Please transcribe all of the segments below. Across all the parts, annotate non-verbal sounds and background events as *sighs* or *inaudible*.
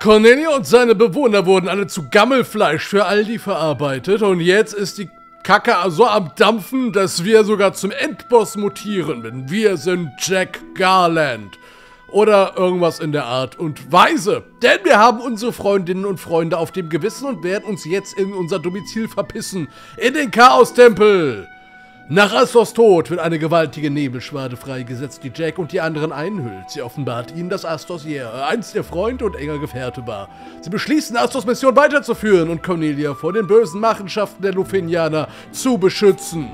Cornelia und seine Bewohner wurden alle zu Gammelfleisch für Aldi verarbeitet und jetzt ist die Kacke so am Dampfen, dass wir sogar zum Endboss mutieren. Denn wir sind Jack Garland. Oder irgendwas in der Art und Weise. Denn wir haben unsere Freundinnen und Freunde auf dem Gewissen und werden uns jetzt in unser Domizil verpissen. In den Chaos-Tempel. Nach Astos Tod wird eine gewaltige Nebelschwade freigesetzt, die Jack und die anderen einhüllt. Sie offenbart ihnen, dass Astos ihr einst ihr Freund und enger Gefährte war. Sie beschließen, Astos Mission weiterzuführen und Cornelia vor den bösen Machenschaften der Lufenianer zu beschützen.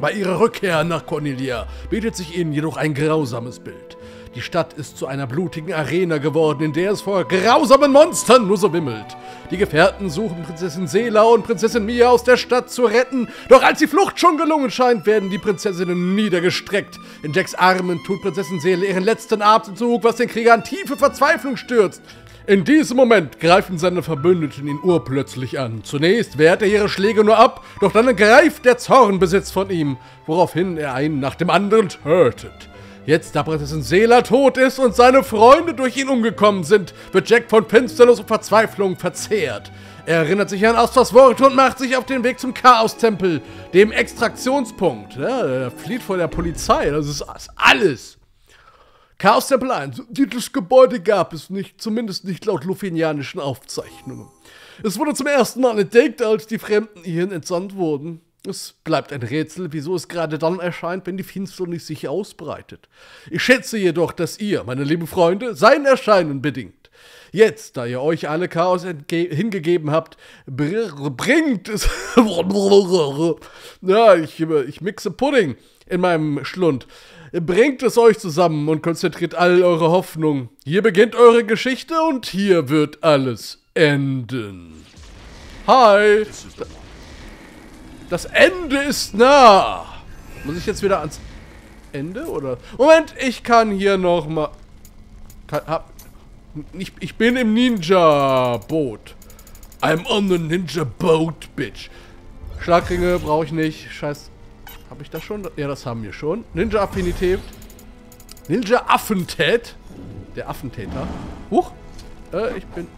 Bei ihrer Rückkehr nach Cornelia bietet sich ihnen jedoch ein grausames Bild. Die Stadt ist zu einer blutigen Arena geworden, in der es vor grausamen Monstern nur so wimmelt. Die Gefährten suchen Prinzessin Sela und Prinzessin Mia aus der Stadt zu retten, doch als die Flucht schon gelungen scheint, werden die Prinzessinnen niedergestreckt. In Jacks Armen tut Prinzessin Seele ihren letzten Atemzug, was den Krieger in tiefe Verzweiflung stürzt. In diesem Moment greifen seine Verbündeten ihn urplötzlich an. Zunächst wehrt er ihre Schläge nur ab, doch dann greift der Zornbesitz von ihm, woraufhin er einen nach dem anderen tötet. Jetzt, da Prinzessin Sela tot ist und seine Freunde durch ihn umgekommen sind, wird Jack von Finsternis und Verzweiflung verzehrt. Er erinnert sich an Astras Worte und macht sich auf den Weg zum Chaos-Tempel, dem Extraktionspunkt. Ja, er flieht vor der Polizei, das ist alles. Chaos-Tempel 1. Dieses Gebäude gab es nicht, zumindest nicht laut lufinianischen Aufzeichnungen. Es wurde zum ersten Mal entdeckt, als die Fremden hierhin entsandt wurden. Es bleibt ein Rätsel, wieso es gerade dann erscheint, wenn die Finsternis sich ausbreitet. Ich schätze jedoch, dass ihr, meine lieben Freunde, sein Erscheinen bedingt. Jetzt, da ihr euch alle Chaos hingegeben habt, br bringt es. *laughs* ja, ich, ich mixe Pudding in meinem Schlund. Bringt es euch zusammen und konzentriert all eure Hoffnung. Hier beginnt eure Geschichte und hier wird alles enden. Hi! Das Ende ist nah. Muss ich jetzt wieder ans Ende oder? Moment, ich kann hier noch mal. Kann, hab, ich, ich bin im Ninja-Boot. I'm on the Ninja Boat, bitch. Schlagringe brauche ich nicht. Scheiß. Habe ich das schon? Ja, das haben wir schon. Ninja-Affinität. Ninja-Affentät. Der Affentäter. Huch. Äh, ich bin...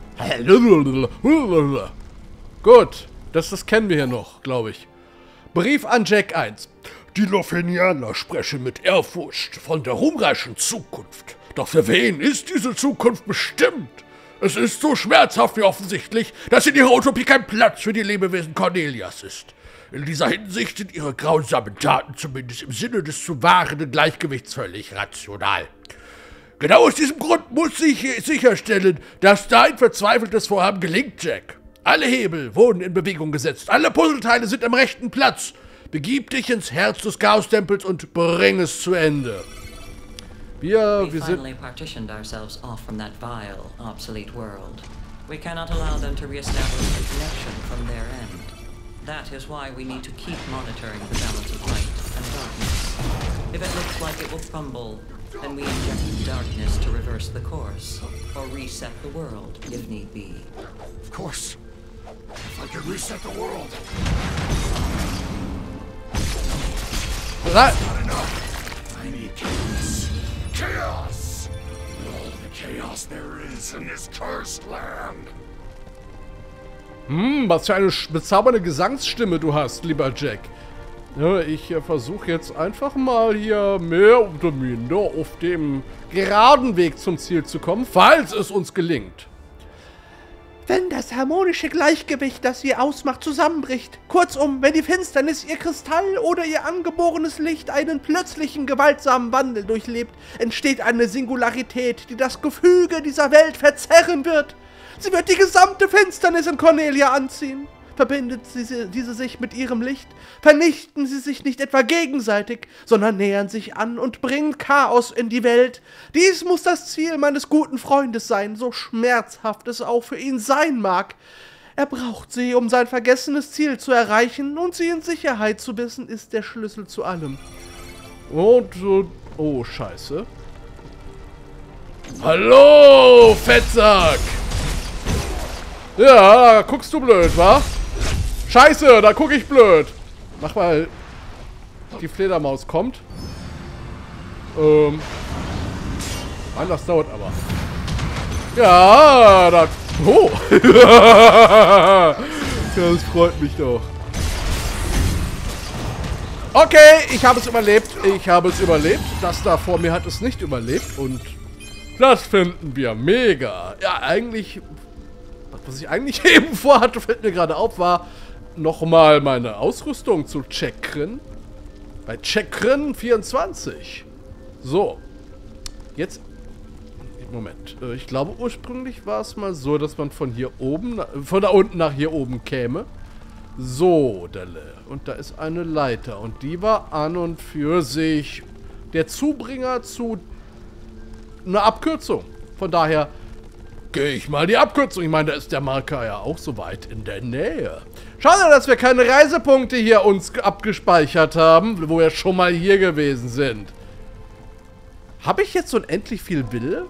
Gut. Das, das kennen wir hier noch, glaube ich. Brief an Jack 1. Die Lofenianer sprechen mit Ehrfurcht von der ruhmreichen Zukunft. Doch für wen ist diese Zukunft bestimmt? Es ist so schmerzhaft wie offensichtlich, dass in ihrer Utopie kein Platz für die Lebewesen Cornelias ist. In dieser Hinsicht sind ihre grausamen Taten zumindest im Sinne des zu wahrenden Gleichgewichts völlig rational. Genau aus diesem Grund muss ich sicherstellen, dass dein verzweifeltes Vorhaben gelingt, Jack. Alle Hebel wurden in Bewegung gesetzt. Alle Puzzleteile sind am rechten Platz. Begib dich ins Herz des Chaos-Tempels und bring es zu Ende. Wir, wir sind... We partitioned ourselves off from that vile, obsolete world. We cannot allow them to reestablish the connection from their end. That is why we need to keep monitoring the balance of light and darkness. If it looks like it will crumble, then we inject darkness to reverse the course, or reset the world if need be. Of course. If I could reset the world. That. Not enough. I need chaos. Chaos. All the chaos there is in this cursed land. Hm, was für eine bezaubernde Gesangsstimme du hast, lieber Jack. Ja, ich äh, versuche jetzt einfach mal hier mehr oder minder auf dem geraden Weg zum Ziel zu kommen, falls es uns gelingt. Wenn das harmonische Gleichgewicht, das sie ausmacht, zusammenbricht. Kurzum, wenn die Finsternis ihr Kristall oder ihr angeborenes Licht einen plötzlichen gewaltsamen Wandel durchlebt, entsteht eine Singularität, die das Gefüge dieser Welt verzerren wird. Sie wird die gesamte Finsternis in Cornelia anziehen verbindet sie, diese sich mit ihrem Licht, vernichten sie sich nicht etwa gegenseitig, sondern nähern sich an und bringen Chaos in die Welt. Dies muss das Ziel meines guten Freundes sein, so schmerzhaft es auch für ihn sein mag. Er braucht sie, um sein vergessenes Ziel zu erreichen, und sie in Sicherheit zu wissen, ist der Schlüssel zu allem. Und, äh, oh, scheiße. Hallo, Fettsack! Ja, guckst du blöd, wa? Scheiße, da gucke ich blöd. Mach mal. Die Fledermaus kommt. Ähm. Nein, das dauert aber. Ja, da... Oh. *laughs* das freut mich doch. Okay, ich habe es überlebt. Ich habe es überlebt. Das da vor mir hat es nicht überlebt. Und das finden wir mega. Ja, eigentlich... Was ich eigentlich *laughs* eben vorhatte, fällt mir gerade auf, war nochmal meine Ausrüstung zu checken. Bei Checkren 24. So. Jetzt... Moment. Äh, ich glaube, ursprünglich war es mal so, dass man von hier oben... Von da unten nach hier oben käme. So, Delle. Und da ist eine Leiter. Und die war an und für sich der Zubringer zu einer Abkürzung. Von daher gehe ich mal die Abkürzung. Ich meine, da ist der Marker ja auch so weit in der Nähe. Schade, dass wir keine Reisepunkte hier uns abgespeichert haben, wo wir schon mal hier gewesen sind. Habe ich jetzt unendlich viel Wille?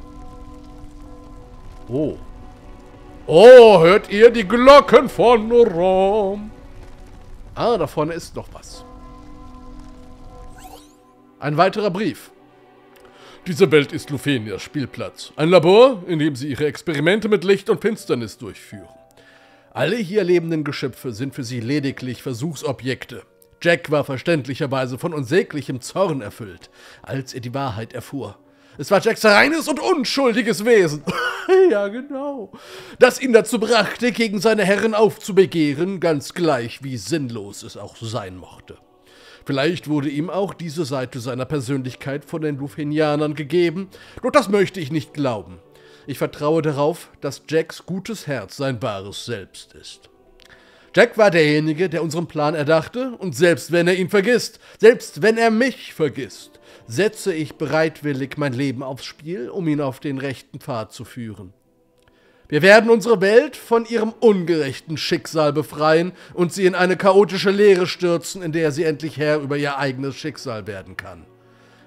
Oh. Oh, hört ihr die Glocken von Rom? Ah, da vorne ist noch was. Ein weiterer Brief. Diese Welt ist Lufenias Spielplatz. Ein Labor, in dem sie ihre Experimente mit Licht und Finsternis durchführen. Alle hier lebenden Geschöpfe sind für sie lediglich Versuchsobjekte. Jack war verständlicherweise von unsäglichem Zorn erfüllt, als er die Wahrheit erfuhr. Es war Jacks reines und unschuldiges Wesen. *laughs* ja, genau. Das ihn dazu brachte, gegen seine Herren aufzubegehren, ganz gleich wie sinnlos es auch sein mochte. Vielleicht wurde ihm auch diese Seite seiner Persönlichkeit von den Lufenianern gegeben, doch das möchte ich nicht glauben. Ich vertraue darauf, dass Jacks gutes Herz sein wahres Selbst ist. Jack war derjenige, der unseren Plan erdachte, und selbst wenn er ihn vergisst, selbst wenn er mich vergisst, setze ich bereitwillig mein Leben aufs Spiel, um ihn auf den rechten Pfad zu führen. Wir werden unsere Welt von ihrem ungerechten Schicksal befreien und sie in eine chaotische Leere stürzen, in der sie endlich Herr über ihr eigenes Schicksal werden kann.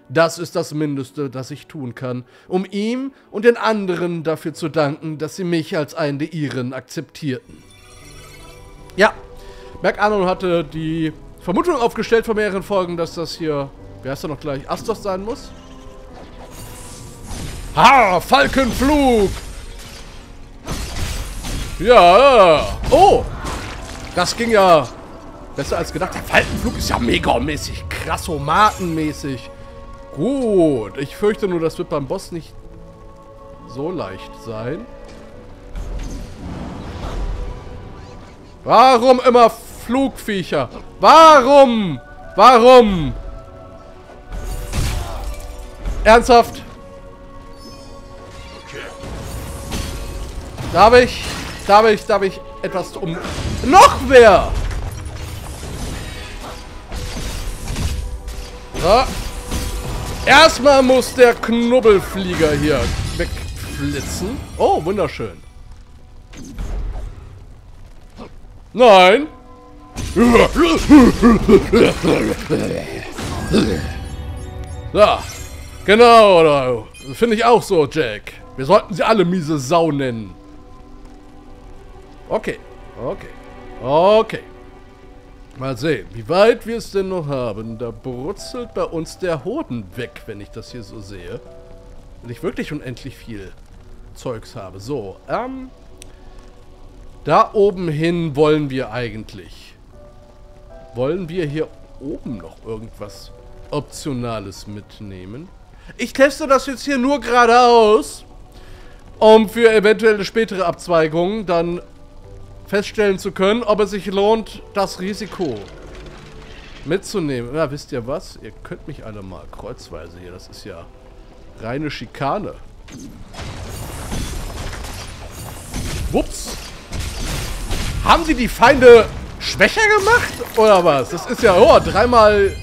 Das ist das Mindeste, das ich tun kann, um ihm und den anderen dafür zu danken, dass sie mich als einen der ihren akzeptierten. Ja, McAnon hatte die Vermutung aufgestellt vor mehreren Folgen, dass das hier Wer ist da noch gleich? Astos sein muss? Ha! Falkenflug! Ja! Oh! Das ging ja besser als gedacht. Der Falkenflug ist ja mega-mäßig. Krassomatenmäßig. Gut. Ich fürchte nur, das wird beim Boss nicht so leicht sein. Warum immer Flugviecher? Warum? Warum? Ernsthaft? Darf ich, darf ich, darf ich etwas um... Noch wer? So. Erstmal muss der Knubbelflieger hier wegflitzen. Oh, wunderschön. Nein. So. Genau, finde ich auch so, Jack. Wir sollten sie alle miese Sau nennen. Okay, okay, okay. Mal sehen, wie weit wir es denn noch haben. Da brutzelt bei uns der Hoden weg, wenn ich das hier so sehe. Wenn ich wirklich unendlich viel Zeugs habe. So, ähm... Da oben hin wollen wir eigentlich. Wollen wir hier oben noch irgendwas Optionales mitnehmen? Ich teste das jetzt hier nur geradeaus, um für eventuelle spätere Abzweigungen dann feststellen zu können, ob es sich lohnt, das Risiko mitzunehmen. Ja, wisst ihr was? Ihr könnt mich alle mal kreuzweise hier. Das ist ja reine Schikane. Wups. Haben sie die Feinde schwächer gemacht? Oder was? Das ist ja, oh, dreimal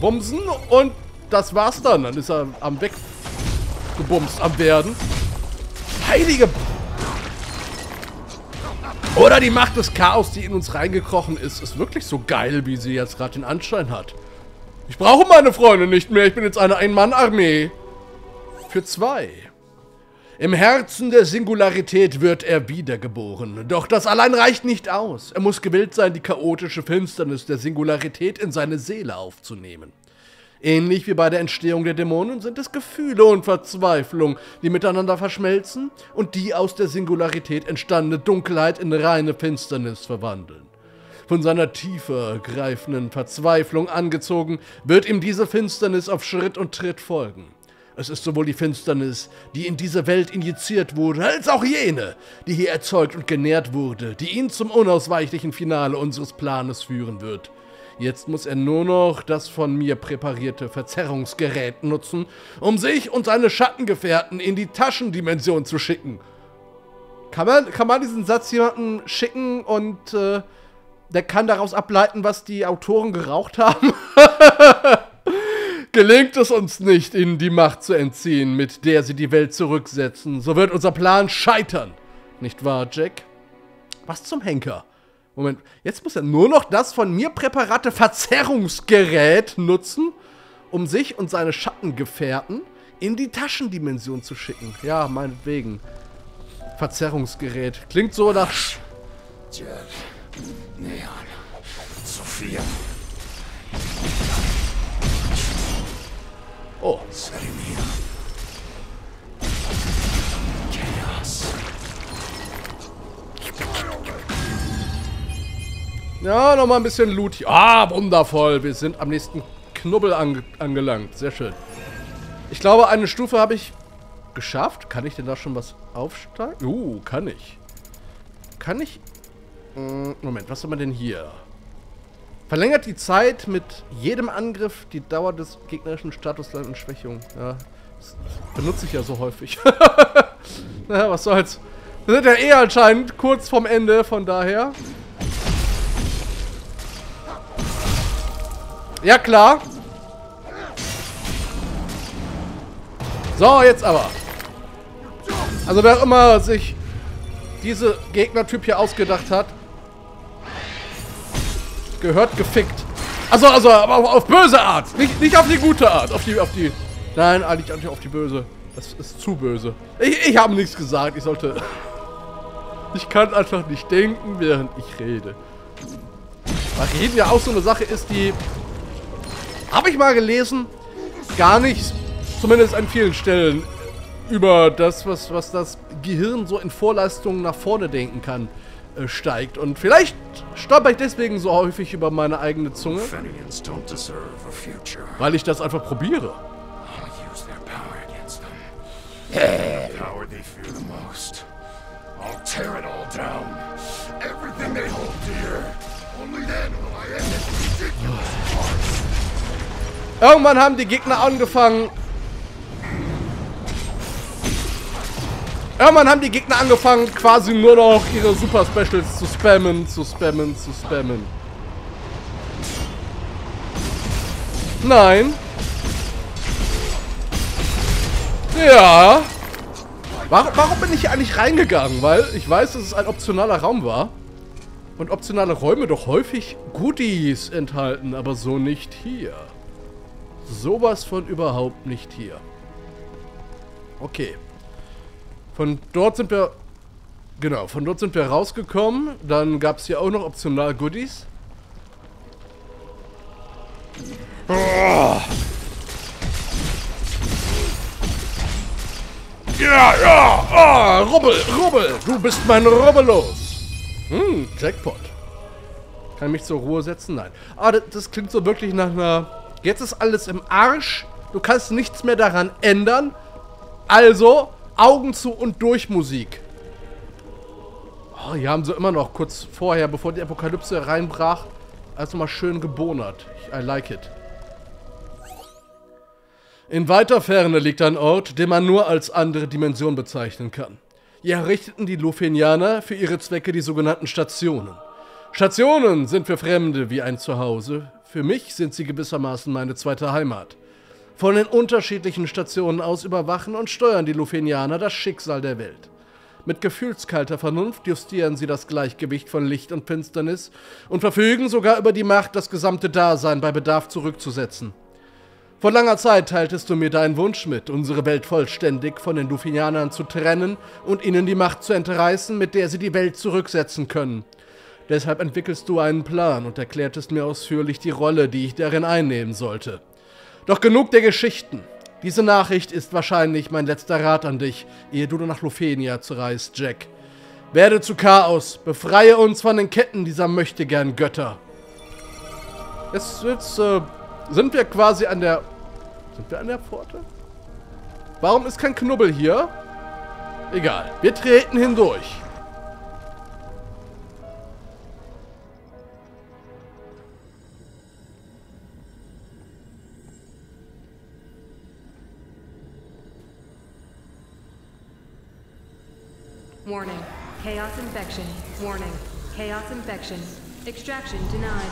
Bumsen und das war's dann. Dann ist er am weggebumst am werden. Heilige... Oder die Macht des Chaos, die in uns reingekrochen ist, ist wirklich so geil, wie sie jetzt gerade den Anschein hat. Ich brauche meine Freunde nicht mehr. Ich bin jetzt eine Ein-Mann-Armee. Für zwei. Im Herzen der Singularität wird er wiedergeboren. Doch das allein reicht nicht aus. Er muss gewillt sein, die chaotische Finsternis der Singularität in seine Seele aufzunehmen. Ähnlich wie bei der Entstehung der Dämonen sind es Gefühle und Verzweiflung, die miteinander verschmelzen und die aus der Singularität entstandene Dunkelheit in reine Finsternis verwandeln. Von seiner tiefer greifenden Verzweiflung angezogen, wird ihm diese Finsternis auf Schritt und Tritt folgen. Es ist sowohl die Finsternis, die in diese Welt injiziert wurde, als auch jene, die hier erzeugt und genährt wurde, die ihn zum unausweichlichen Finale unseres Planes führen wird. Jetzt muss er nur noch das von mir präparierte Verzerrungsgerät nutzen, um sich und seine Schattengefährten in die Taschendimension zu schicken. Kann man, kann man diesen Satz jemandem schicken und äh, der kann daraus ableiten, was die Autoren geraucht haben? *laughs* Gelingt es uns nicht, ihnen die Macht zu entziehen, mit der sie die Welt zurücksetzen, so wird unser Plan scheitern. Nicht wahr, Jack? Was zum Henker? Moment, jetzt muss er nur noch das von mir präparate Verzerrungsgerät nutzen, um sich und seine Schattengefährten in die Taschendimension zu schicken. Ja, meinetwegen. Verzerrungsgerät. Klingt so nach... Jet, Neon, Sophia, Oh. Chaos. Ja, nochmal ein bisschen Loot hier. Ah, wundervoll. Wir sind am nächsten Knubbel ange angelangt. Sehr schön. Ich glaube, eine Stufe habe ich geschafft. Kann ich denn da schon was aufsteigen? Uh, kann ich. Kann ich... Hm, Moment, was haben wir denn hier? Verlängert die Zeit mit jedem Angriff die Dauer des gegnerischen Statuslevel und Schwächung. Ja, das benutze ich ja so häufig. *laughs* naja, was soll's. Wir sind ja eh anscheinend kurz vorm Ende, von daher... Ja, klar. So, jetzt aber. Also wer immer sich diese Gegnertyp hier ausgedacht hat, gehört gefickt. Also, also, aber auf, auf böse Art. Nicht, nicht auf die gute Art. Auf die, auf die. Nein, eigentlich nicht auf die böse. Das ist zu böse. Ich, ich habe nichts gesagt. Ich sollte. *laughs* Ich kann einfach nicht denken, während ich rede. Weil Reden ja auch so eine Sache ist, die habe ich mal gelesen, gar nicht, zumindest an vielen Stellen, über das, was, was das Gehirn so in Vorleistungen nach vorne denken kann, äh, steigt. Und vielleicht stolper ich deswegen so häufig über meine eigene Zunge, weil ich das einfach probiere. I'll use their power against them. The power they fear the most. I'll tear it all down. Irgendwann haben die Gegner angefangen. Irgendwann haben die Gegner angefangen, quasi nur noch ihre Super Specials zu spammen, zu spammen, zu spammen. Nein. Ja. Warum, warum bin ich hier eigentlich reingegangen? Weil ich weiß, dass es ein optionaler Raum war. Und optionale Räume doch häufig Goodies enthalten, aber so nicht hier. Sowas von überhaupt nicht hier. Okay. Von dort sind wir... Genau, von dort sind wir rausgekommen. Dann gab es hier auch noch optional Goodies. Oh. Ja, ja, ah, Rubbel, Rubbel, du bist mein Rubbellos. Hm, Jackpot. Kann ich mich zur Ruhe setzen? Nein. Ah, das, das klingt so wirklich nach einer... Jetzt ist alles im Arsch. Du kannst nichts mehr daran ändern. Also, Augen zu und durch Musik. Oh, hier haben sie immer noch kurz vorher, bevor die Apokalypse reinbrach, also mal schön gebonert. I like it. In weiter Ferne liegt ein Ort, den man nur als andere Dimension bezeichnen kann. Hier errichteten die Lufenianer für ihre Zwecke die sogenannten Stationen. Stationen sind für Fremde wie ein Zuhause. Für mich sind sie gewissermaßen meine zweite Heimat. Von den unterschiedlichen Stationen aus überwachen und steuern die Lufenianer das Schicksal der Welt. Mit gefühlskalter Vernunft justieren sie das Gleichgewicht von Licht und Finsternis und verfügen sogar über die Macht, das gesamte Dasein bei Bedarf zurückzusetzen. Vor langer Zeit teiltest du mir deinen Wunsch mit, unsere Welt vollständig von den Lufinianern zu trennen und ihnen die Macht zu entreißen, mit der sie die Welt zurücksetzen können. Deshalb entwickelst du einen Plan und erklärtest mir ausführlich die Rolle, die ich darin einnehmen sollte. Doch genug der Geschichten. Diese Nachricht ist wahrscheinlich mein letzter Rat an dich, ehe du nach Lufenia reist, Jack. Werde zu Chaos, befreie uns von den Ketten dieser möchtegern Götter. Jetzt, jetzt äh, sind wir quasi an der... Sind wir an der Pforte? Warum ist kein Knubbel hier? Egal, wir treten hindurch. Warning. Chaos infection. Extraction denied.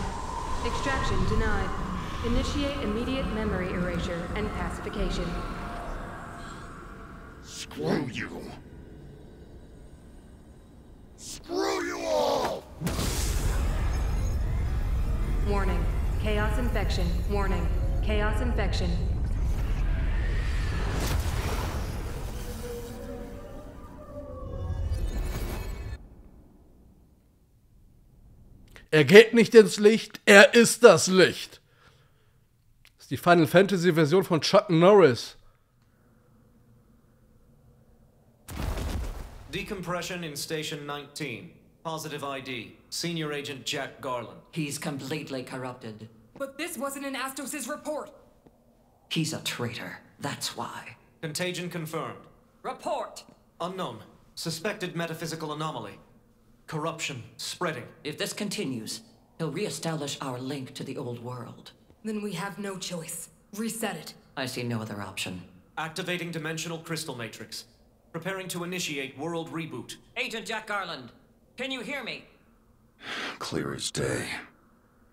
Extraction denied. Initiate immediate memory erasure and pacification. Screw you. Screw you all! Warning. Chaos infection. Warning. Chaos infection. Er geht nicht ins Licht, er ist das Licht. Das ist die Final Fantasy Version von Chuck Norris. Decompression in Station 19. Positive ID. Senior Agent Jack Garland. He's completely corrupted. But this wasn't in Astos' report. He's a traitor. That's why. Contagion confirmed. Report! Unknown. Suspected metaphysical anomaly. Corruption spreading. If this continues, he'll reestablish our link to the old world. Then we have no choice. Reset it. I see no other option. Activating dimensional crystal matrix. Preparing to initiate world reboot. Agent Jack Garland, can you hear me? Clear as day.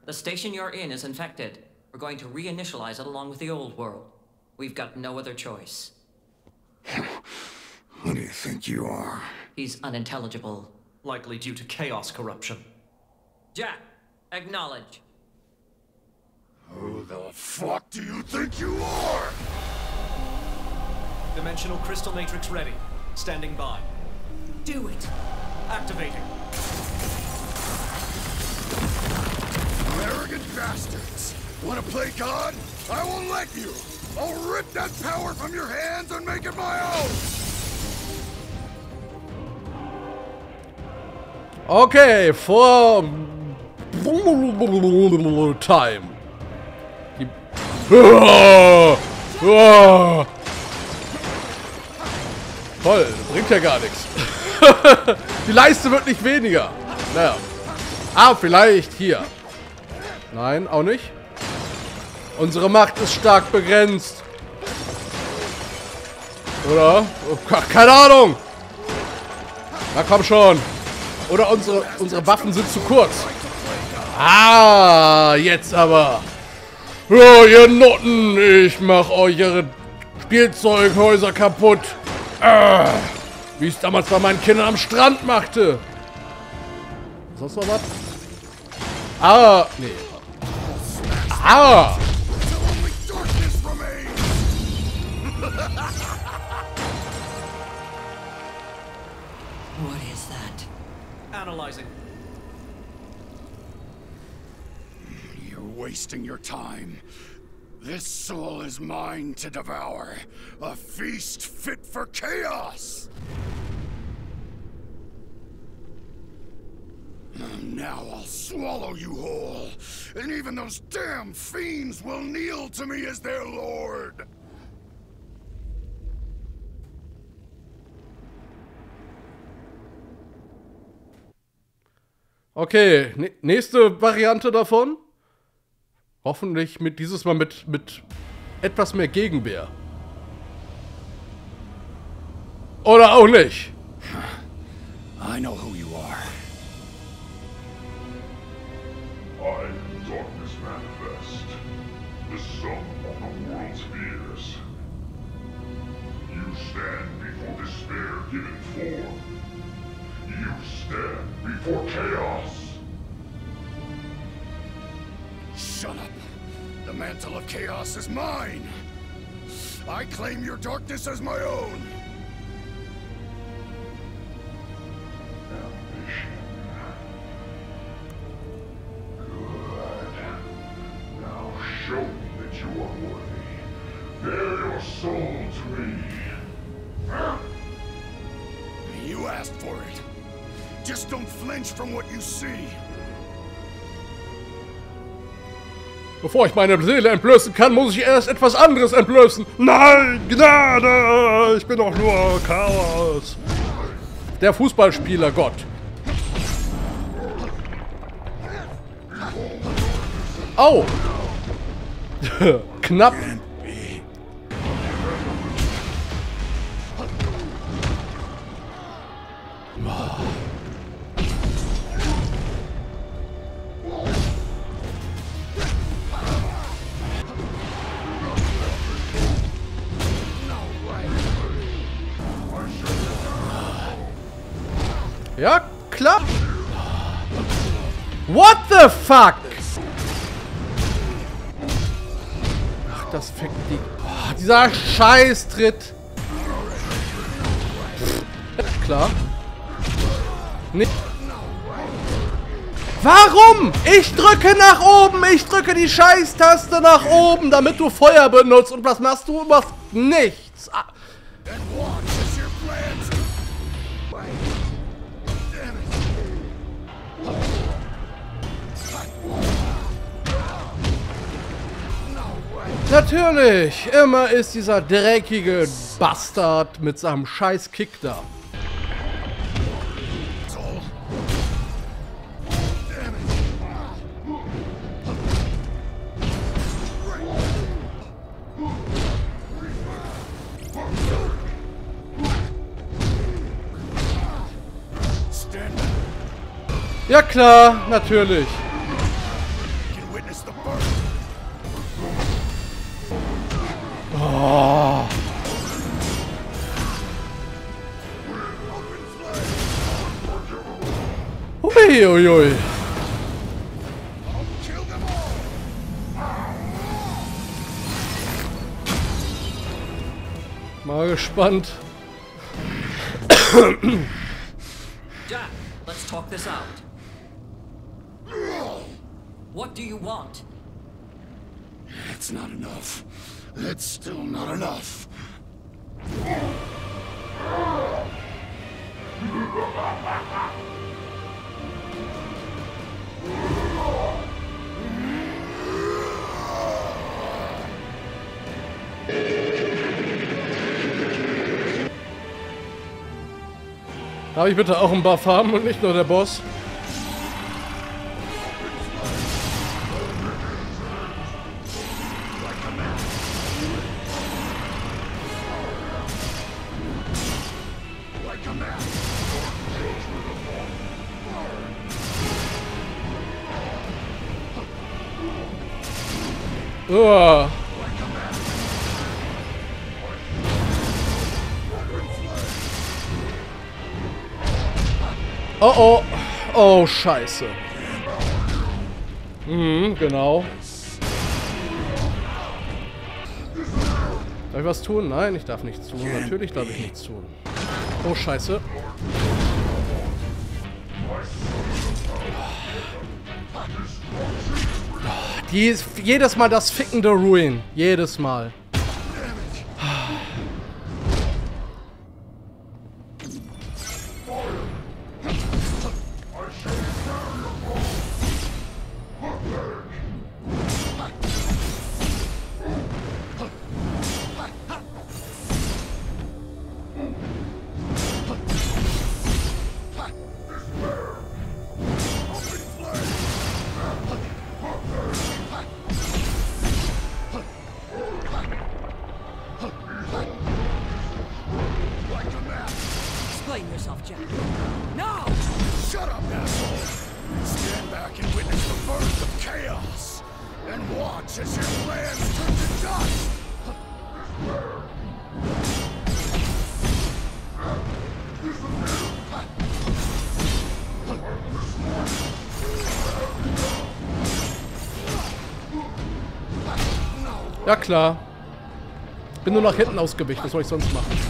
The station you're in is infected. We're going to reinitialize it along with the old world. We've got no other choice. Who do you think you are? He's unintelligible. Likely due to chaos corruption. Jack, acknowledge. Who the fuck do you think you are? Dimensional crystal matrix ready. Standing by. Do it. Activating. Arrogant bastards! Wanna play God? I won't let you! I'll rip that power from your hands and make it my own! Okay, vor Time. Die! *laughs* Toll, bringt ja gar nichts. *laughs* Die Leiste wird nicht weniger. Naja. Ah, vielleicht hier. Nein, auch nicht. Unsere Macht ist stark begrenzt. Oder? Oh, keine Ahnung. Na komm schon. Oder unsere, unsere Waffen sind zu kurz. Ah, jetzt aber. Ja, ihr Noten, ich mach eure Spielzeughäuser kaputt. Ah, wie ich es damals bei meinen Kindern am Strand machte. Sonst noch was? Ah, nee. Ah! Analyzing. You're wasting your time. This soul is mine to devour. A feast fit for chaos! Now I'll swallow you whole, and even those damn fiends will kneel to me as their lord! Okay, nä- nächste Variante davon. Hoffentlich mit dieses Mal mit, mit etwas mehr Gegenwehr. Oder auch nicht. I know who you are. Before chaos. Shut up. The mantle of chaos is mine. I claim your darkness as my own. Ambition. Good. Now show me that you are worthy. Bear your soul to me. Just don't flinch from what you see. Bevor ich meine Seele entblößen kann, muss ich erst etwas anderes entblößen. Nein, Gnade! Ich bin doch nur Chaos. Der Fußballspieler Gott. Au! *laughs* Knapp. Fuck? Ach, das fickt die... Oh, dieser Scheißtritt. Klar. Nicht... Warum? Ich drücke nach oben. Ich drücke die Scheißtaste nach oben, damit du Feuer benutzt. Und was machst du? Machst nichts. Natürlich, immer ist dieser dreckige Bastard mit seinem scheiß Kick da. Ja klar, natürlich. Gespannt. Jack, let's talk this out. What do you want? It's not enough. It's still not enough. Darf ich bitte auch einen Buff haben und nicht nur der Boss? Uah. Oh oh. Oh, scheiße. Mhm, genau. Darf ich was tun? Nein, ich darf nichts tun. Natürlich darf ich nichts tun. Oh, scheiße. Die ist jedes Mal das fickende Ruin. Jedes Mal. Ja klar. Bin nur nach hinten ausgewichen. Was soll ich sonst machen?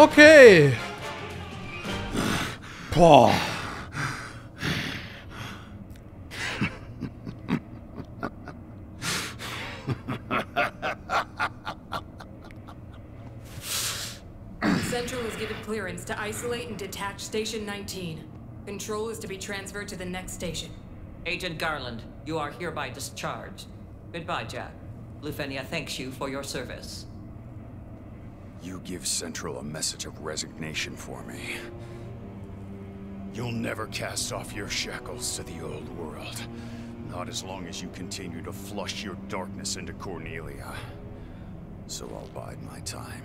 Okay. Boah. Central has given clearance to isolate and detach Station 19. Control is to be transferred to the next station. Agent Garland, you are hereby discharged. Goodbye, Jack. Lufenia thanks you for your service. You give Central a message of resignation for me. You'll never cast off your shackles to the old world. Not as long as you continue to flush your darkness into Cornelia. So I'll bide my time,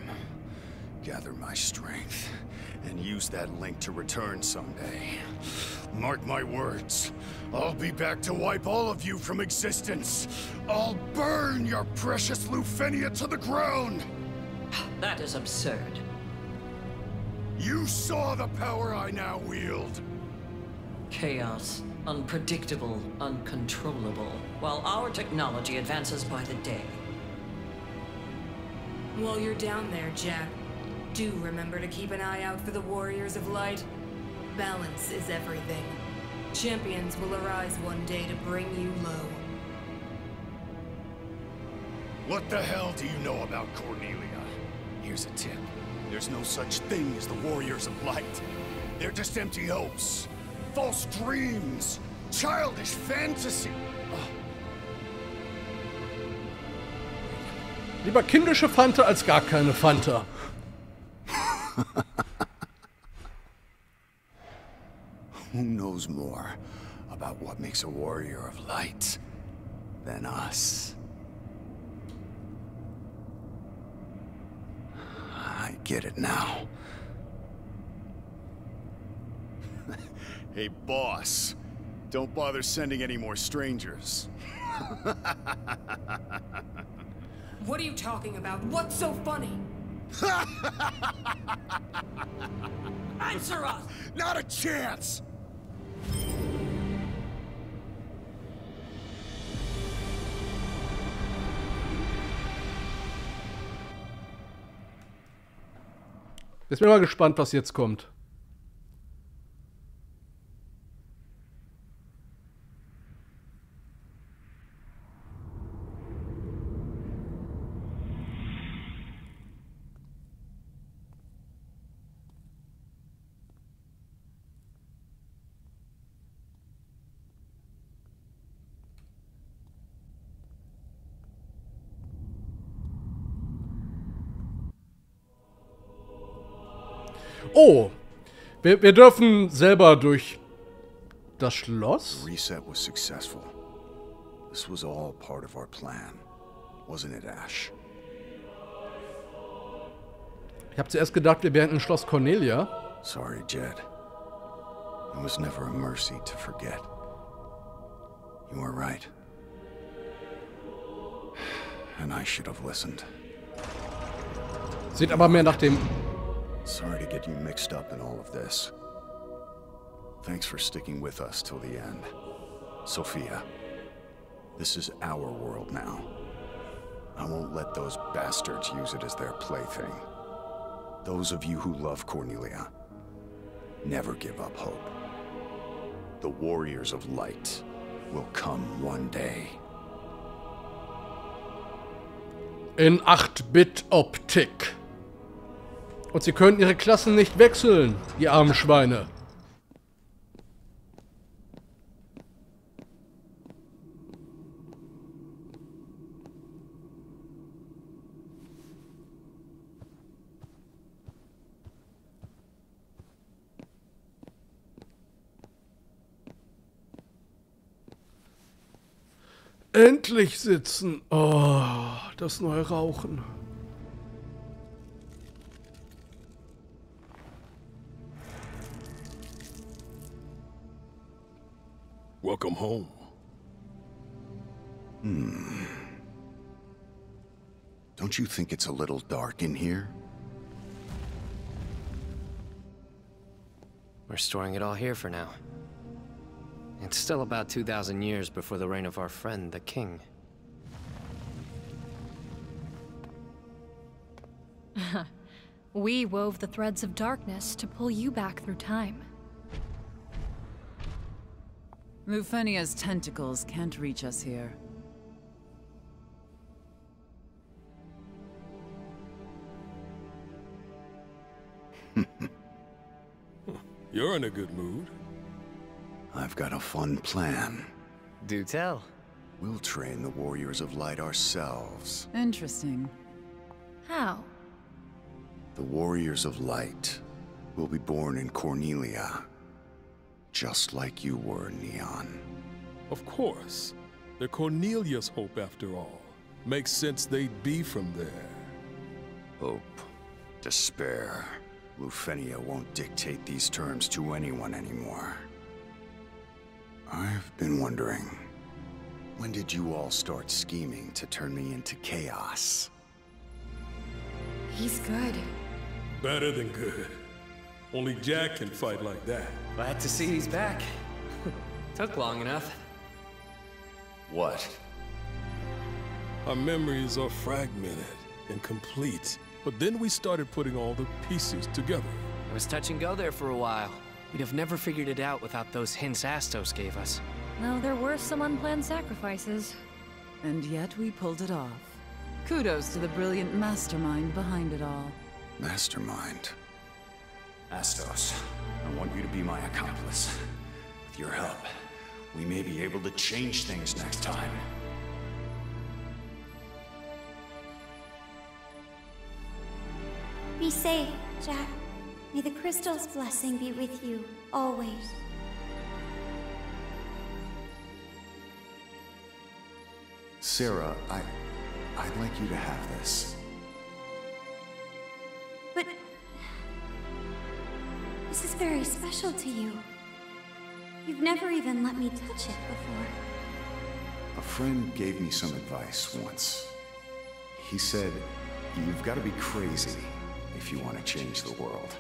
gather my strength, and use that link to return someday. Mark my words. I'll be back to wipe all of you from existence. I'll burn your precious Lufenia to the ground. That is absurd. You saw the power I now wield. Chaos, unpredictable, uncontrollable, while our technology advances by the day. While you're down there, Jack, do remember to keep an eye out for the Warriors of Light. Balance is everything. Champions will arise one day to bring you low. What the hell do you know about Cornelia? Here's a tip. There's no such thing as the Warriors of Light. They're just empty hopes, false dreams, childish fantasy. Ah. Lieber kindische Fanta als gar keine Fanta. *laughs* Who knows more about what makes a warrior of light than us? I get it now. hey, boss. Don't bother sending any more strangers. What are you talking about? What's so funny? *laughs* Answer us! Not a chance! Jetzt bin ich mal gespannt, was jetzt kommt. Oh, wir, wir dürfen selber durch das Schloss? Reset was successful. This was all part of our plan, wasn't it, Ash? Ich habe zuerst gedacht, wir wären in Schloss Cornelia. Sorry, Jed. It was never a mercy to forget. You were right. *sighs* And I should have listened. Sieht aber mehr nach dem Sorry to get you mixed up in all of this. Thanks for sticking with us till the end. Sophia, this is our world now. I won't let those bastards use it as their plaything. Those of you who love Cornelia, never give up hope. The Warriors of Light will come one day. in 8-Bit-Optik. Und sie können ihre Klassen nicht wechseln, die armen Schweine. Endlich sitzen. Oh, das neue Rauchen. Welcome home. Hmm. Don't you think it's a little dark in here? We're storing it all here for now. It's still about 2,000 years before the reign of our friend, the king. *laughs* We wove the threads of darkness to pull you back through time. Lufenia's tentacles can't reach us here. *laughs* You're in a good mood. I've got a fun plan. Do tell. We'll train the Warriors of Light ourselves. Interesting. How? The Warriors of Light will be born in Cornelia. Just like you were, Neon. Of course. They're Cornelia's hope after all. Makes sense they'd be from there. Hope. Despair. Lufenia won't dictate these terms to anyone anymore. I've been wondering, when did you all start scheming to turn me into chaos? He's good. Better than good. Only Jack can fight like that. Glad to see he's back. *laughs* Took long enough. What? Our memories are fragmented, and incomplete. But then we started putting all the pieces together. It was touch and go there for a while. We'd have never figured it out without those hints Astos gave us. Though there were some unplanned sacrifices. And yet we pulled it off. Kudos to the brilliant mastermind behind it all. Mastermind. Astos, I want you to be my accomplice. With your help, we may be able to change things next time. Be safe, Jack. May the crystal's blessing be with you, always. Sarah, I... I'd like you to have this. This is very special to you. You've never even let me touch it before. A friend gave me some advice once. He said, you've got to be crazy if you want to change the world.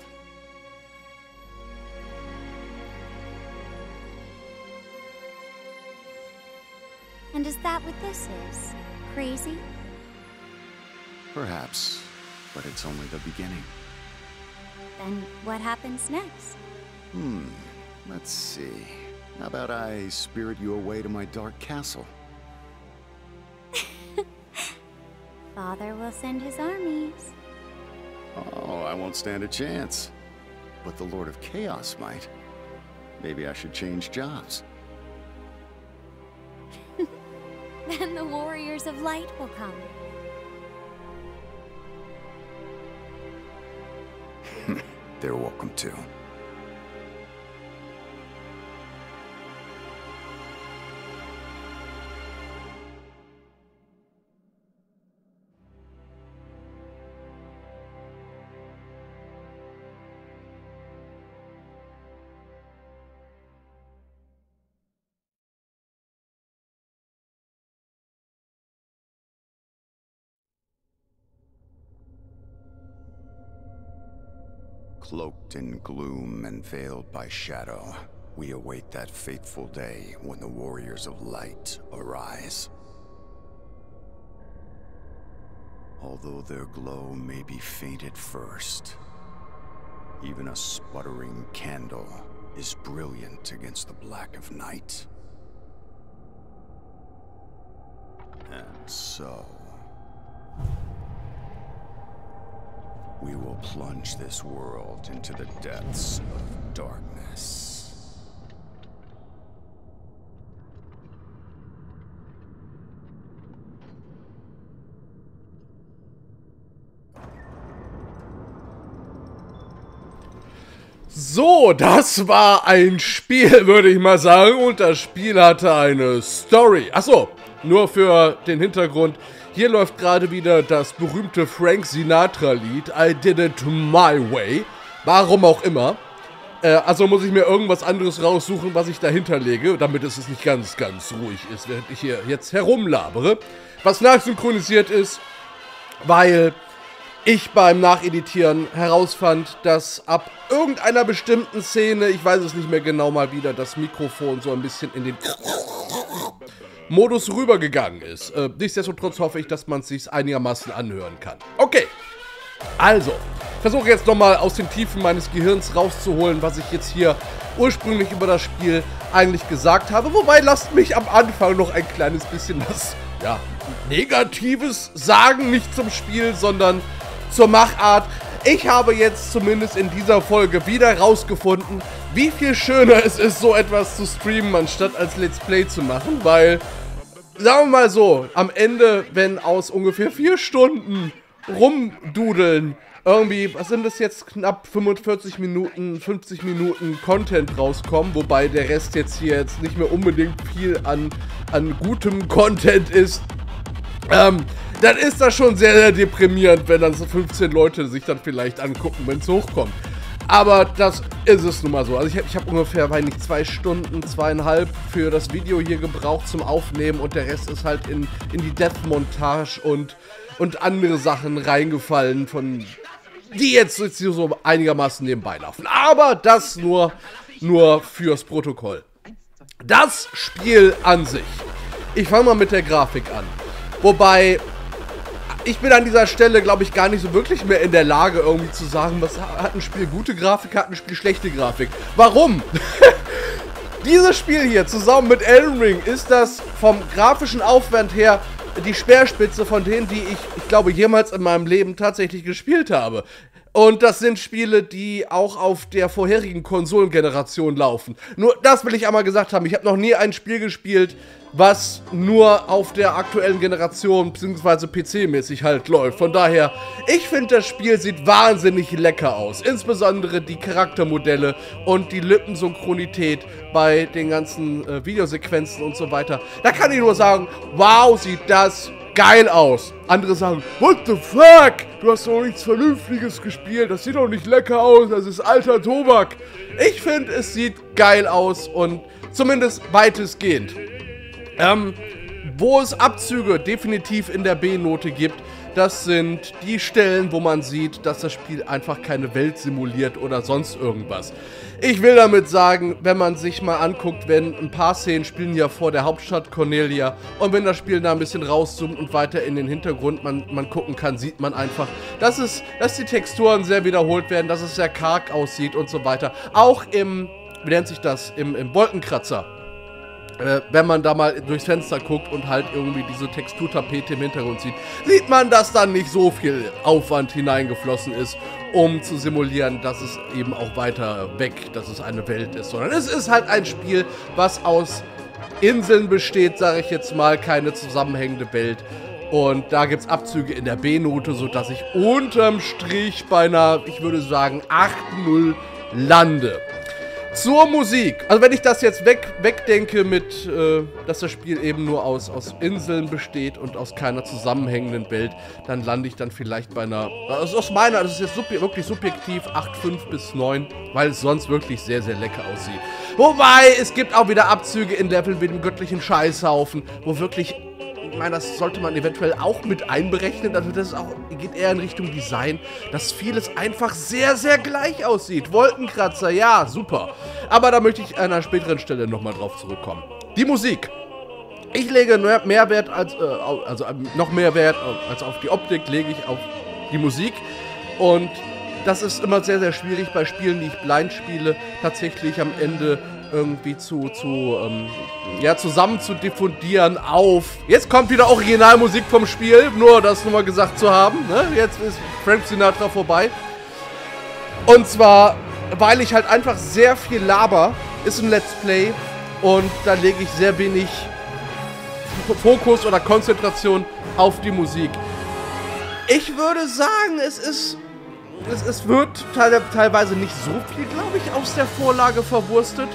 And is that what this is? Crazy? Perhaps, but it's only the beginning. Then what happens next? Hmm, let's see. How about I spirit you away to my dark castle? *laughs* Father will send his armies. Oh, I won't stand a chance. But the Lord of Chaos might. Maybe I should change jobs. *laughs* Then the warriors of light will come. They're welcome to. Cloaked in gloom and veiled by shadow, we await that fateful day when the warriors of light arise. Although their glow may be faint at first, even a sputtering candle is brilliant against the black of night. And so... We will plunge this world into the depths of darkness. So, das war ein Spiel, würde ich mal sagen. Und das Spiel hatte eine Story. Achso, nur für den Hintergrund. Hier läuft gerade wieder das berühmte Frank Sinatra-Lied I Did It My Way. Warum auch immer. Äh, also muss ich mir irgendwas anderes raussuchen, was ich dahinter lege, damit es nicht ganz, ganz ruhig ist, während ich hier jetzt herumlabere. Was nachsynchronisiert ist, weil ich beim Nacheditieren herausfand, dass ab irgendeiner bestimmten Szene, ich weiß es nicht mehr genau mal wieder, das Mikrofon so ein bisschen in den Modus rübergegangen ist. Äh, nichtsdestotrotz hoffe ich, dass man es sich einigermaßen anhören kann. Okay, also, versuche jetzt nochmal aus den Tiefen meines Gehirns rauszuholen, was ich jetzt hier ursprünglich über das Spiel eigentlich gesagt habe. Wobei, lasst mich am Anfang noch ein kleines bisschen was, ja, Negatives sagen. Nicht zum Spiel, sondern zur Machart. Ich habe jetzt zumindest in dieser Folge wieder rausgefunden, wie viel schöner es ist, so etwas zu streamen, anstatt als Let's Play zu machen, weil, sagen wir mal so, am Ende, wenn aus ungefähr vier Stunden rumdudeln irgendwie, was sind das jetzt, knapp 45 Minuten, 50 Minuten Content rauskommen, wobei der Rest jetzt hier jetzt nicht mehr unbedingt viel an, an gutem Content ist, ähm, dann ist das schon sehr, sehr deprimierend, wenn dann so 15 Leute sich dann vielleicht angucken, wenn es hochkommt. Aber das ist es nun mal so. Also ich habe ich hab ungefähr, weiß nicht, zwei Stunden, zweieinhalb für das Video hier gebraucht zum Aufnehmen und der Rest ist halt in, in die Death-Montage und, und andere Sachen reingefallen, von die jetzt, jetzt so einigermaßen nebenbei laufen. Aber das nur, nur fürs Protokoll. Das Spiel an sich. Ich fange mal mit der Grafik an. Wobei, ich bin an dieser Stelle, glaube ich, gar nicht so wirklich mehr in der Lage, irgendwie zu sagen, was hat ein Spiel gute Grafik, hat ein Spiel schlechte Grafik. Warum? *laughs* Dieses Spiel hier zusammen mit Elden Ring ist das vom grafischen Aufwand her die Speerspitze von denen, die ich, ich glaube, jemals in meinem Leben tatsächlich gespielt habe. Und das sind Spiele, die auch auf der vorherigen Konsolengeneration laufen. Nur das will ich einmal gesagt haben. Ich habe noch nie ein Spiel gespielt, was nur auf der aktuellen Generation bzw. PC-mäßig halt läuft. Von daher, ich finde, das Spiel sieht wahnsinnig lecker aus. Insbesondere die Charaktermodelle und die Lippensynchronität bei den ganzen äh, Videosequenzen und so weiter. Da kann ich nur sagen, wow, sieht das geil aus. Andere sagen, what the fuck? Du hast doch nichts Vernünftiges gespielt. Das sieht doch nicht lecker aus. Das ist alter Tobak. Ich finde, es sieht geil aus und zumindest weitestgehend. Ähm, wo es Abzüge definitiv in der B-Note gibt, das sind die Stellen, wo man sieht, dass das Spiel einfach keine Welt simuliert oder sonst irgendwas. Ich will damit sagen, wenn man sich mal anguckt, wenn ein paar Szenen spielen ja vor der Hauptstadt Cornelia und wenn das Spiel da ein bisschen rauszoomt und weiter in den Hintergrund man, man gucken kann, sieht man einfach, dass, es, dass die Texturen sehr wiederholt werden, dass es sehr karg aussieht und so weiter. Auch im, wie nennt sich das, im, im Wolkenkratzer äh, wenn man da mal durchs Fenster guckt und halt irgendwie diese Texturtapete im Hintergrund sieht, sieht man, dass da nicht so viel Aufwand hineingeflossen ist, um zu simulieren, dass es eben auch weiter weg, dass es eine Welt ist, sondern es ist halt ein Spiel, was aus Inseln besteht, sage ich jetzt mal, keine zusammenhängende Welt. Und da gibt es Abzüge in der B-Note, sodass ich unterm Strich bei einer, ich würde sagen, 8-0 lande. Zur Musik. Also wenn ich das jetzt weg, wegdenke mit, äh, dass das Spiel eben nur aus, aus Inseln besteht und aus keiner zusammenhängenden Welt, dann lande ich dann vielleicht bei einer, also aus meiner, das ist jetzt sub wirklich subjektiv, 8,5 bis 9, weil es sonst wirklich sehr, sehr lecker aussieht. Wobei, es gibt auch wieder Abzüge in Level wie dem göttlichen Scheißhaufen, wo wirklich ich meine, das sollte man eventuell auch mit einberechnen. Also das auch, geht eher in Richtung Design, dass vieles einfach sehr, sehr gleich aussieht. Wolkenkratzer, ja, super. Aber da möchte ich an einer späteren Stelle nochmal drauf zurückkommen. Die Musik. Ich lege mehr Wert als, äh, also noch mehr Wert als auf die Optik, lege ich auf die Musik. Und das ist immer sehr, sehr schwierig bei Spielen, die ich blind spiele, tatsächlich am Ende irgendwie zu, zu ähm, ja, zusammen zu diffundieren auf. Jetzt kommt wieder Originalmusik vom Spiel, nur das nochmal gesagt zu haben. Ne? Jetzt ist Frank Sinatra vorbei. Und zwar, weil ich halt einfach sehr viel laber, ist ein Let's Play und da lege ich sehr wenig Fokus oder Konzentration auf die Musik. Ich würde sagen, es ist. Es, es wird teilweise nicht so viel, glaube ich, aus der Vorlage verwurstet.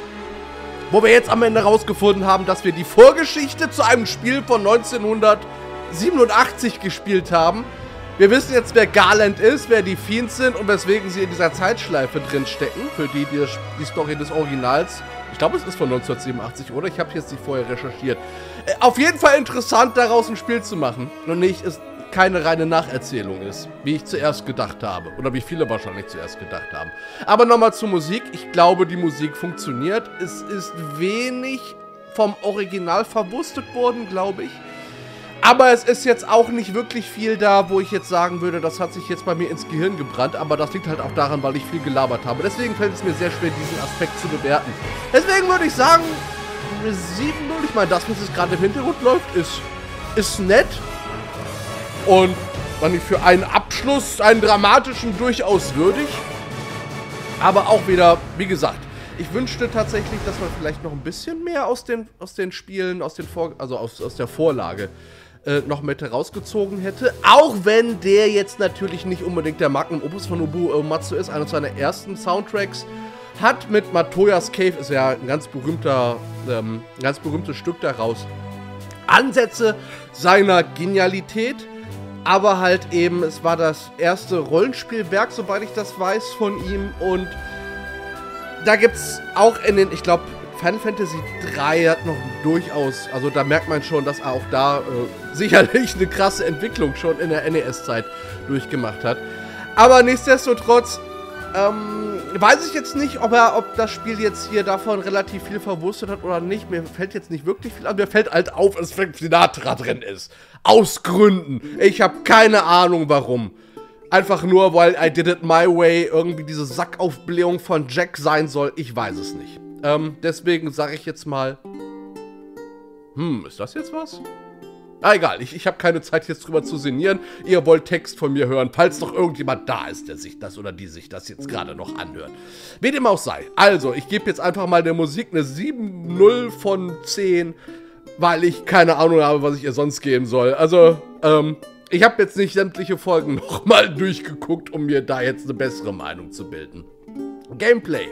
Wo wir jetzt am Ende rausgefunden haben, dass wir die Vorgeschichte zu einem Spiel von 1987 gespielt haben. Wir wissen jetzt, wer Garland ist, wer die Fiends sind und weswegen sie in dieser Zeitschleife drinstecken. Für die, die die Story des Originals. Ich glaube, es ist von 1987, oder? Ich habe jetzt nicht vorher recherchiert. Äh, auf jeden Fall interessant, daraus ein Spiel zu machen. Und nicht, ist keine reine Nacherzählung ist, wie ich zuerst gedacht habe. Oder wie viele wahrscheinlich zuerst gedacht haben. Aber nochmal zur Musik. Ich glaube, die Musik funktioniert. Es ist wenig vom Original verwurstet worden, glaube ich. Aber es ist jetzt auch nicht wirklich viel da, wo ich jetzt sagen würde, das hat sich jetzt bei mir ins Gehirn gebrannt. Aber das liegt halt auch daran, weil ich viel gelabert habe. Deswegen fällt es mir sehr schwer, diesen Aspekt zu bewerten. Deswegen würde ich sagen, 7-0. Ich meine, das, was jetzt gerade im Hintergrund läuft, ist, ist nett. Und fand ich für einen Abschluss, einen dramatischen, durchaus würdig. Aber auch wieder, wie gesagt, ich wünschte tatsächlich, dass man vielleicht noch ein bisschen mehr aus den, aus den Spielen, aus den Vor also aus, aus der Vorlage äh, noch mit herausgezogen hätte. Auch wenn der jetzt natürlich nicht unbedingt der Magnum Opus von Nobuo Uematsu ist, einer seiner ersten Soundtracks. Hat mit Matoyas Cave, ist ja ein ganz berühmter, ähm, ein ganz berühmtes Stück daraus, Ansätze seiner Genialität aber halt eben, es war das erste Rollenspielwerk, soweit ich das weiß, von ihm. Und da gibt es auch in den, ich glaube, Final Fantasy 3 hat noch durchaus, also da merkt man schon, dass er auch da äh, sicherlich eine krasse Entwicklung schon in der NES-Zeit durchgemacht hat. Aber nichtsdestotrotz, ähm, weiß ich jetzt nicht, ob er, ob das Spiel jetzt hier davon relativ viel verwurstet hat oder nicht. Mir fällt jetzt nicht wirklich viel an. Mir fällt halt auf, dass Frank Sinatra drin ist. Aus Gründen. Ich habe keine Ahnung warum. Einfach nur, weil I did it my way irgendwie diese Sackaufblähung von Jack sein soll. Ich weiß es nicht. Ähm, deswegen sage ich jetzt mal. Hm, ist das jetzt was? Ah, egal, ich, ich habe keine Zeit jetzt drüber zu sinnieren. Ihr wollt Text von mir hören, falls doch irgendjemand da ist, der sich das oder die sich das jetzt gerade noch anhört. Wie dem auch sei. Also, ich gebe jetzt einfach mal der Musik eine 7-0 von 10, weil ich keine Ahnung habe, was ich ihr sonst geben soll. Also, ähm, ich habe jetzt nicht sämtliche Folgen *laughs* nochmal durchgeguckt, um mir da jetzt eine bessere Meinung zu bilden. Gameplay.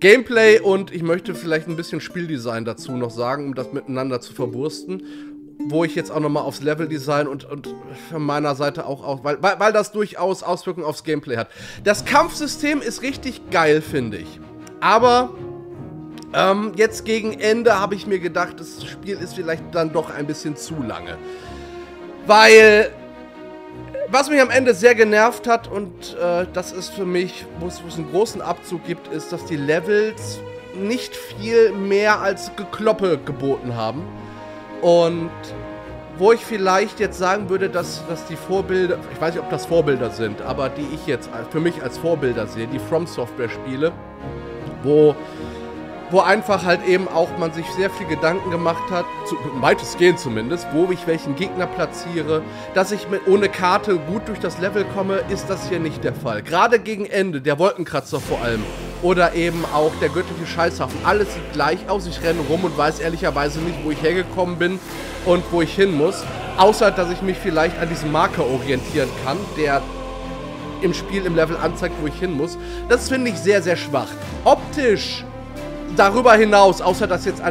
Gameplay und ich möchte vielleicht ein bisschen Spieldesign dazu noch sagen, um das miteinander zu verwursten wo ich jetzt auch nochmal aufs Leveldesign und, und von meiner Seite auch, auch weil, weil, weil das durchaus Auswirkungen aufs Gameplay hat. Das Kampfsystem ist richtig geil, finde ich. Aber ähm, jetzt gegen Ende habe ich mir gedacht, das Spiel ist vielleicht dann doch ein bisschen zu lange. Weil was mich am Ende sehr genervt hat und äh, das ist für mich, wo es einen großen Abzug gibt, ist, dass die Levels nicht viel mehr als Gekloppe geboten haben. Und wo ich vielleicht jetzt sagen würde, dass, dass die Vorbilder, ich weiß nicht, ob das Vorbilder sind, aber die ich jetzt für mich als Vorbilder sehe, die From Software Spiele, wo wo einfach halt eben auch man sich sehr viel Gedanken gemacht hat, zu, weitestgehend zumindest, wo ich welchen Gegner platziere, dass ich mit, ohne Karte gut durch das Level komme, ist das hier nicht der Fall. Gerade gegen Ende, der Wolkenkratzer vor allem, oder eben auch der göttliche Scheißhafen, alles sieht gleich aus, ich renne rum und weiß ehrlicherweise nicht, wo ich hergekommen bin und wo ich hin muss, außer dass ich mich vielleicht an diesem Marker orientieren kann, der im Spiel im Level anzeigt, wo ich hin muss. Das finde ich sehr, sehr schwach. Optisch darüber hinaus, außer dass jetzt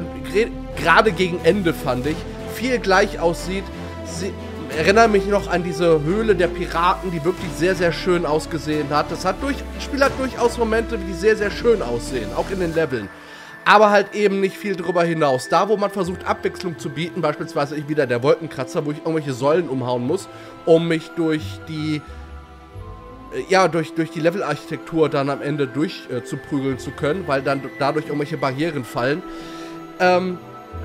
gerade gegen Ende fand ich, viel gleich aussieht, sie, erinnere mich noch an diese Höhle der Piraten, die wirklich sehr, sehr schön ausgesehen hat. Das hat durch, Spiel hat durchaus Momente, die sehr, sehr schön aussehen, auch in den Leveln. aber halt eben nicht viel drüber hinaus. Da, wo man versucht, Abwechslung zu bieten, beispielsweise ich wieder der Wolkenkratzer, wo ich irgendwelche Säulen umhauen muss, um mich durch die ja, durch, durch die Levelarchitektur dann am Ende durchzuprügeln äh, zu können, weil dann dadurch irgendwelche Barrieren fallen. Ähm,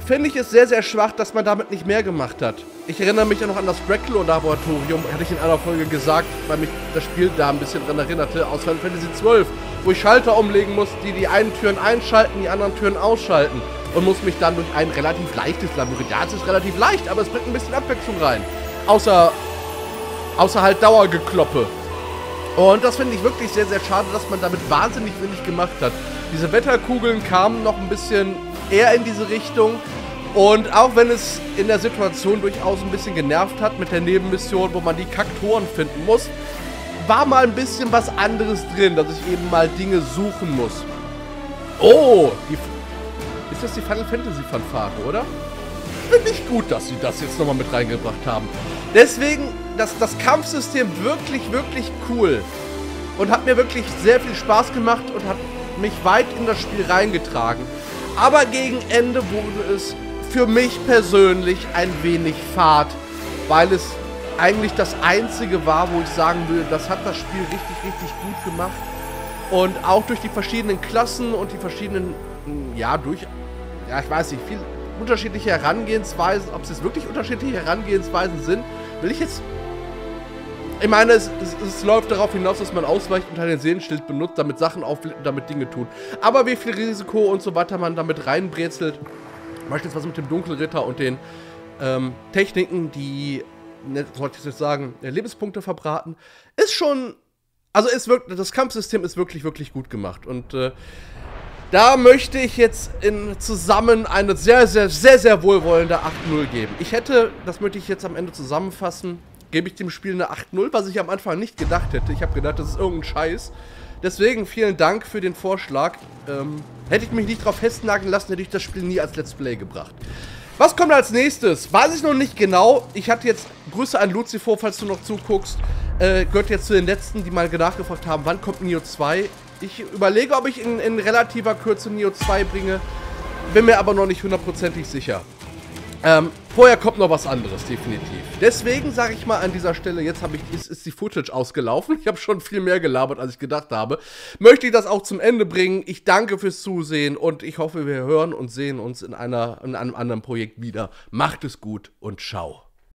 finde ich es sehr, sehr schwach, dass man damit nicht mehr gemacht hat. Ich erinnere mich ja noch an das Dracula-Laboratorium, hatte ich in einer Folge gesagt, weil mich das Spiel da ein bisschen dran erinnerte, aus Final Fantasy XII, wo ich Schalter umlegen muss, die die einen Türen einschalten, die anderen Türen ausschalten und muss mich dann durch ein relativ leichtes Labyrinth, ja, es ist relativ leicht, aber es bringt ein bisschen Abwechslung rein. Außer, außer halt Dauergekloppe. Und das finde ich wirklich sehr, sehr schade, dass man damit wahnsinnig wenig gemacht hat. Diese Wetterkugeln kamen noch ein bisschen eher in diese Richtung. Und auch wenn es in der Situation durchaus ein bisschen genervt hat mit der Nebenmission, wo man die Kaktoren finden muss, war mal ein bisschen was anderes drin, dass ich eben mal Dinge suchen muss. Oh, die, ist das die Final Fantasy Fanfare, oder? Finde ich gut, dass sie das jetzt nochmal mit reingebracht haben. Deswegen, das, das Kampfsystem wirklich, wirklich cool. Und hat mir wirklich sehr viel Spaß gemacht und hat mich weit in das Spiel reingetragen. Aber gegen Ende wurde es für mich persönlich ein wenig fad, weil es eigentlich das einzige war, wo ich sagen würde, das hat das Spiel richtig, richtig gut gemacht. Und auch durch die verschiedenen Klassen und die verschiedenen, ja, durch, ja, ich weiß nicht, viel unterschiedliche Herangehensweisen, ob es jetzt wirklich unterschiedliche Herangehensweisen sind, will ich jetzt ich meine, es, es, es, läuft darauf hinaus, dass man ausweicht und halt den Seelenschild benutzt, damit Sachen und damit Dinge tut. Aber wie viel Risiko und so weiter man damit reinbrezelt, beispielsweise mit dem Dunkelritter und den ähm, Techniken, die, ne, sollte ich jetzt sagen, Lebenspunkte verbraten, ist schon, also ist wirklich, das Kampfsystem ist wirklich, wirklich gut gemacht. Und äh, da möchte ich jetzt in zusammen eine sehr, sehr, sehr, sehr wohlwollende 8-0 geben. Ich hätte, das möchte ich jetzt am Ende zusammenfassen, gebe ich dem Spiel eine 8-0, was ich am Anfang nicht gedacht hätte. Ich habe gedacht, das ist irgendein Scheiß. Deswegen vielen Dank für den Vorschlag. Ähm, hätte ich mich nicht drauf festnageln lassen, hätte ich das Spiel nie als Let's Play gebracht. Was kommt als nächstes? Weiß ich noch nicht genau. Ich hatte jetzt Grüße an Lucifer, falls du noch zuguckst. Äh, gehört jetzt zu den letzten, die mal nachgefragt haben, wann kommt Neo 2? Ich überlege, ob ich in, in relativer Kürze Neo 2 bringe. Bin mir aber noch nicht hundertprozentig sicher. Ähm, vorher kommt noch was anderes, definitiv. Deswegen sage ich mal an dieser Stelle, jetzt ich, ist, ist die Footage ausgelaufen. Ich habe schon viel mehr gelabert, als ich gedacht habe. Möchte ich das auch zum Ende bringen. Ich danke fürs Zusehen und ich hoffe, wir hören und sehen uns in, einer, in einem anderen Projekt wieder. Macht es gut und ciao.